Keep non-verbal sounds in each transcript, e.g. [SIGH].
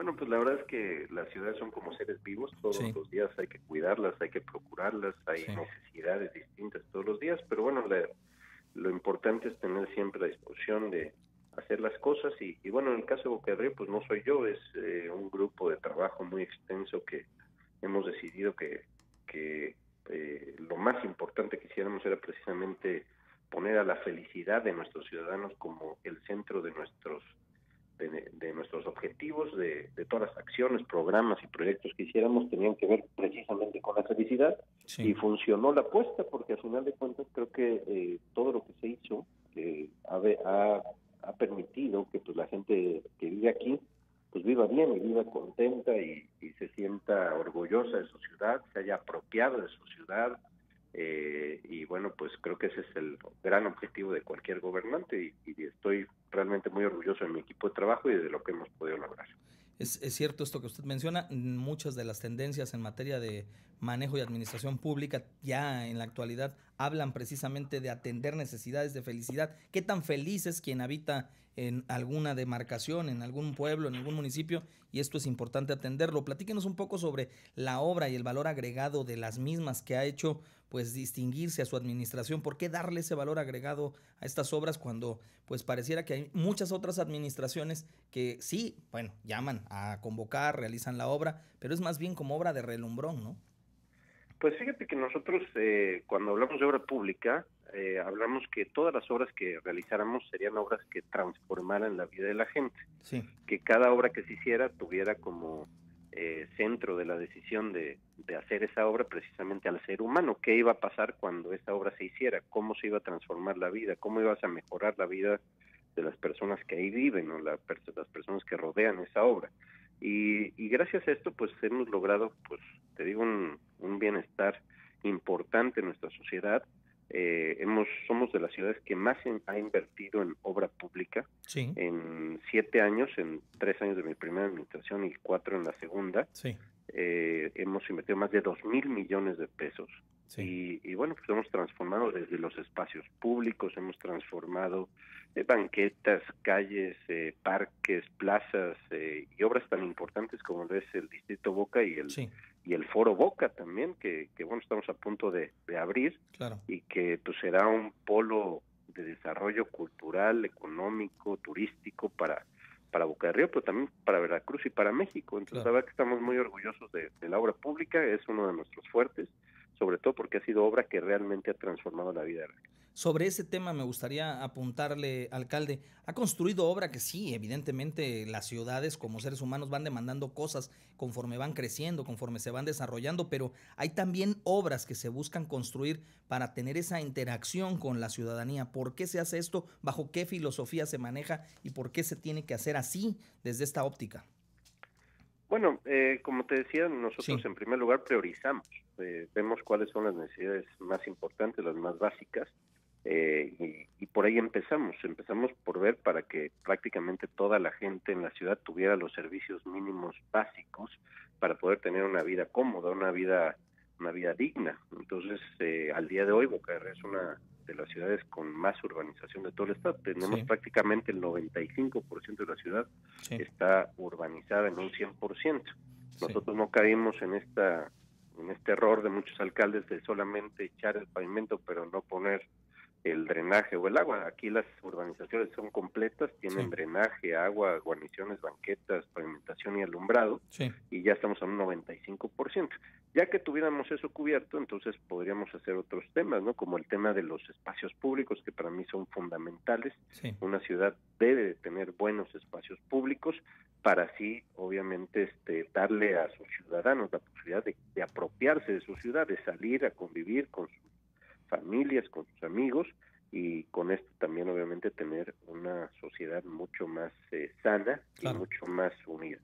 Bueno, pues la verdad es que las ciudades son como seres vivos, todos los días hay que cuidarlas, hay que procurarlas, hay necesidades distintas todos los días, pero bueno, lo importante es tener siempre la disposición de hacer las cosas y, bueno, en el caso de Boca pues no soy yo, es eh, un grupo de trabajo muy extenso que hemos decidido que, que eh, lo más importante que hiciéramos era precisamente poner a la felicidad de nuestros ciudadanos como el centro de nuestros de, nuestros objetivos, de, todas las acciones, programas y proyectos que hiciéramos tenían que ver precisamente con la felicidad. Y funcionó la apuesta porque al final de cuentas creo que eh, todo lo que se hizo eh, ha, ha, permitido que pues la gente que vive aquí pues viva bien y viva contenta y, se sienta orgullosa de su ciudad, se haya apropiado de su ciudad, eh, y bueno, pues creo que ese es el gran objetivo de cualquier gobernante y, estoy realmente muy orgulloso de mi equipo de trabajo y de lo que hemos podido lograr. Es, cierto esto que usted menciona, muchas de las tendencias en materia de manejo y administración pública ya en la actualidad hablan precisamente de atender necesidades de felicidad. ¿Qué tan feliz es quien habita en alguna demarcación, en algún pueblo, en algún municipio? Y esto es importante atenderlo. Platíquenos un poco sobre la obra y el valor agregado de las mismas que ha hecho pues distinguirse a su administración. ¿Por qué darle ese valor agregado a estas obras cuando pues pareciera que hay muchas otras administraciones que sí, bueno, llaman a convocar, realizan la obra, pero es más bien como obra de relumbrón, ¿no? Pues fíjate que nosotros eh, cuando hablamos de obra pública, eh, hablamos que todas las obras que realizáramos serían obras que transformaran la vida de la gente. Sí. Que cada obra que se hiciera tuviera como eh, centro de la decisión de, hacer esa obra precisamente al ser humano. ¿Qué iba a pasar cuando esa obra se hiciera? ¿Cómo se iba a transformar la vida? ¿Cómo ibas a mejorar la vida de las personas que ahí viven o las personas que rodean esa obra? Y, gracias a esto, pues hemos logrado, pues te digo, un, un bienestar importante en nuestra sociedad eh, hemos somos de las ciudades que más ha invertido en obra pública. En siete años, en tres años de mi primera administración y cuatro en la segunda, eh, hemos invertido más de dos mil millones de pesos. Y, bueno, pues hemos transformado desde los espacios públicos, hemos transformado eh, banquetas, calles, parques, plazas y obras tan importantes como lo es el Distrito Boca y el y el Foro Boca también, que, que bueno, estamos a punto de, abrir y que pues será un polo de desarrollo cultural, económico, turístico para para Boca de Río, pero también para Veracruz y para México. Entonces, la verdad que estamos muy orgullosos de, de, la obra pública, es uno de nuestros fuertes, sobre todo porque ha sido obra que realmente ha transformado la vida de sobre ese tema me gustaría apuntarle, alcalde, ha construido obra que sí, evidentemente las ciudades como seres humanos van demandando cosas conforme van creciendo, conforme se van desarrollando, pero hay también obras que se buscan construir para tener esa interacción con la ciudadanía. ¿Por qué se hace esto? ¿Bajo qué filosofía se maneja? ¿Y por qué se tiene que hacer así desde esta óptica? Bueno, eh, como te decía, nosotros en primer lugar priorizamos, eh, vemos cuáles son las necesidades más importantes, las más básicas, eh, y, por ahí empezamos, empezamos por ver para que prácticamente toda la gente en la ciudad tuviera los servicios mínimos básicos para poder tener una vida cómoda, una vida una vida digna. Entonces, eh, al día de hoy, Boca es una de las ciudades con más urbanización de todo el estado. Tenemos prácticamente el 95% de la ciudad está urbanizada en un 100%. Nosotros no caímos en esta en este error de muchos alcaldes de solamente echar el pavimento pero no poner el drenaje o el agua. Aquí las urbanizaciones son completas, tienen drenaje, agua, guarniciones, banquetas, pavimentación y alumbrado, y ya estamos a un 95%. Ya que tuviéramos eso cubierto, entonces podríamos hacer otros temas, ¿no? Como el tema de los espacios públicos, que para mí son fundamentales. Una ciudad debe de tener buenos espacios públicos para así, obviamente, este, darle a sus ciudadanos la posibilidad de, de apropiarse de su ciudad, de salir a convivir con sus familias, con sus amigos y con esto también obviamente tener una sociedad mucho más eh, sana y mucho más unida.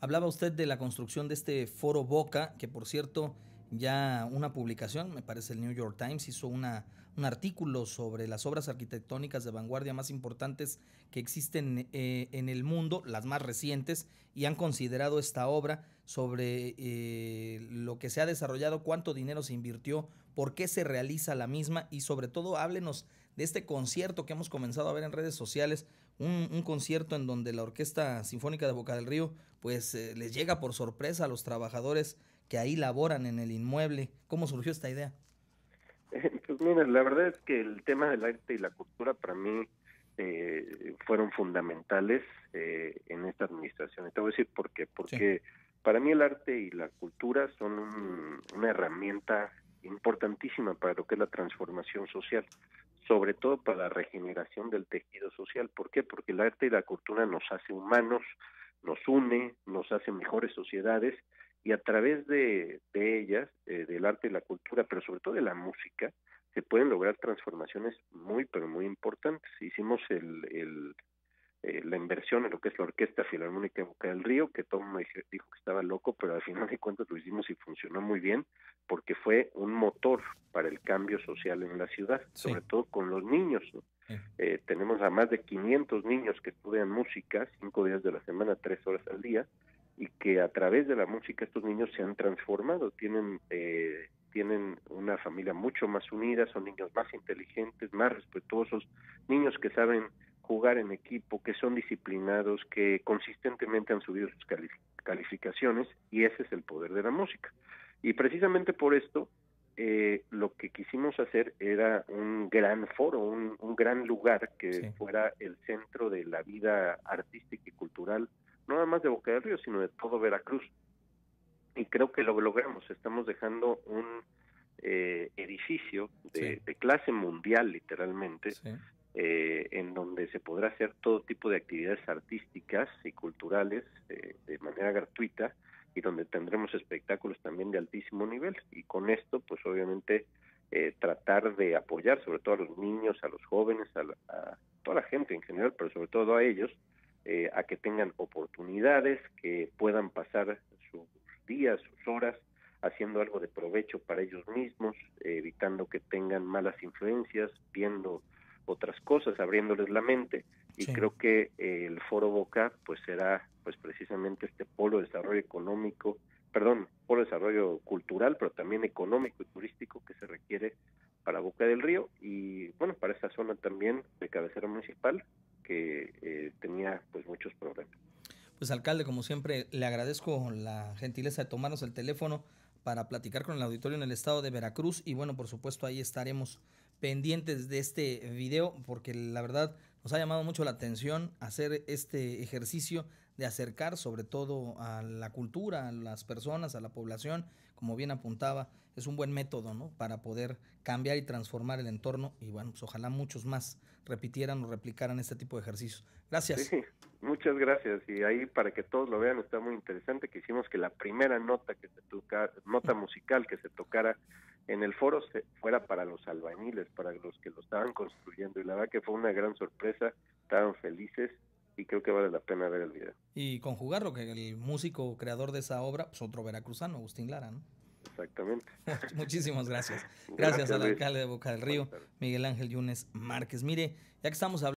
Hablaba usted de la construcción de este foro Boca, que por cierto ya una publicación, me parece el New York Times, hizo una, un artículo sobre las obras arquitectónicas de vanguardia más importantes que existen eh, en el mundo, las más recientes, y han considerado esta obra sobre eh, lo que se ha desarrollado, cuánto dinero se invirtió, por qué se realiza la misma y sobre todo háblenos de este concierto que hemos comenzado a ver en redes sociales un, concierto en donde la Orquesta Sinfónica de Boca del Río pues eh, les llega por sorpresa a los trabajadores que ahí laboran en el inmueble. ¿Cómo surgió esta idea? [LAUGHS] Pues mira, la verdad es que el tema del arte y la cultura para mí eh, fueron fundamentales eh, en esta administración. Y te voy a decir por qué. Porque para mí el arte y la cultura son una herramienta importantísima para lo que es la transformación social, sobre todo para la regeneración del tejido social. ¿Por qué? Porque el arte y la cultura nos hace humanos, nos une, nos hace mejores sociedades y a través de, ellas, eh, del arte y la cultura, pero sobre todo de la música, se pueden lograr transformaciones muy, pero muy importantes. Hicimos el eh, la inversión en lo que es la Orquesta Filarmónica de Boca del Río, que todo me dijo que estaba loco, pero al final de cuentas lo hicimos y funcionó muy bien, porque fue un motor para el cambio social en la ciudad, sobre todo con los niños. Eh, tenemos a más de 500 niños que estudian música, cinco días de la semana, tres horas al día, y que a través de la música estos niños se han transformado, tienen eh, tienen una familia mucho más unida, son niños más inteligentes, más respetuosos, niños que saben jugar en equipo, que son disciplinados, que consistentemente han subido sus calificaciones y ese es el poder de la música. Y precisamente por esto eh, lo que quisimos hacer era un gran foro, un, gran lugar que fuera el centro de la vida artística y cultural, no nada más de Boca del Río, sino de todo Veracruz. Y creo que lo logramos, estamos dejando un eh, edificio de, de, clase mundial literalmente, eh, en donde se podrá hacer todo tipo de actividades artísticas y culturales eh, de manera gratuita y donde tendremos espectáculos también de altísimo nivel. Y con esto, pues obviamente, eh, tratar de apoyar sobre todo a los niños, a los jóvenes, a, a toda la gente en general, pero sobre todo a ellos, a que tengan oportunidades, que puedan pasar sus días, sus horas haciendo algo de provecho para ellos mismos, evitando que tengan malas influencias, viendo otras cosas, abriéndoles la mente. Y creo que eh, el Foro Boca pues será pues precisamente este polo de desarrollo económico, perdón, polo de desarrollo cultural, pero también económico y turístico que se requiere para Boca del Río y bueno, para esa zona también de cabecera municipal que eh, tenía pues muchos problemas. Pues alcalde, como siempre, le agradezco la gentileza de tomarnos el teléfono para platicar con el auditorio en el estado de Veracruz y bueno, por supuesto ahí estaremos pendientes de este video porque la verdad nos ha llamado mucho la atención hacer este ejercicio de acercar sobre todo a la cultura, a las personas, a la población, como bien apuntaba, es un buen método ¿no? para poder cambiar y transformar el entorno y bueno, pues ojalá muchos más repitieran o replicaran este tipo de ejercicios. Gracias. Sí, muchas gracias y ahí para que todos lo vean está muy interesante que hicimos que la primera nota que se toca, nota musical que se tocara en el foro se, fuera para los albañiles, para los que lo estaban construyendo. Y la verdad que fue una gran sorpresa, estaban felices y creo que vale la pena ver el video. Y conjugarlo, que el músico creador de esa obra, pues otro veracruzano, Agustín Lara, ¿no? Exactamente. [LAUGHS] Muchísimas gracias. Gracias, al alcalde de Boca del Río, Miguel Ángel Yunes Márquez. Mire, ya que estamos hablando